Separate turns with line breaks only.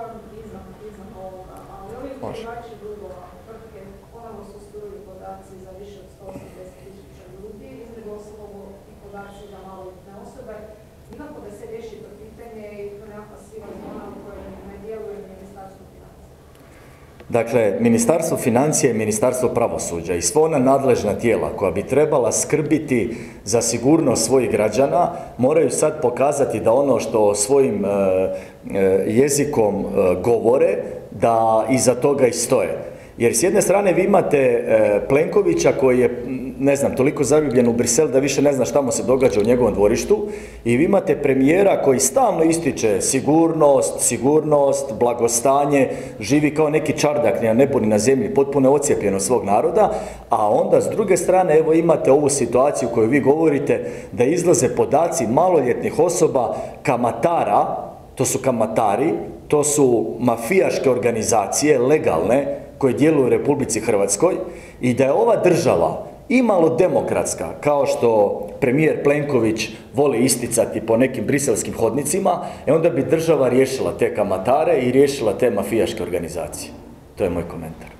problem izvan, izvan ovoga, ali ovi
Može.
utjerivači dugova tvrtke ponovo su sturili podaci za više od 180 tisuća ljudi, između i podaci za maloljetne osobe. Nikako da se riješi to pitanje i to nekakva siva zona u kojoj ne djeluje ministarstvo financija.
Dakle, Ministarstvo financija i Ministarstvo pravosuđa i sva ona nadležna tijela koja bi trebala skrbiti za sigurnost svojih građana moraju sad pokazati da ono što svojim e, e, jezikom e, govore, da iza toga i stoje. Jer s jedne strane vi imate e, Plenkovića koji je, ne znam, toliko zaljubljen u Brisel da više ne zna šta mu se događa u njegovom dvorištu i vi imate premijera koji stalno ističe sigurnost, sigurnost, blagostanje, živi kao neki čardak na nebu ni na zemlji, potpuno je ocijepljen od svog naroda, a onda s druge strane evo imate ovu situaciju koju vi govorite da izlaze podaci maloljetnih osoba kamatara, to su kamatari, to su mafijaške organizacije, legalne, koje djeluju u Republici Hrvatskoj i da je ova država imalo demokratska, kao što premijer Plenković voli isticati po nekim briselskim hodnicima, e onda bi država riješila te kamatare i riješila te mafijaške organizacije. To je moj komentar.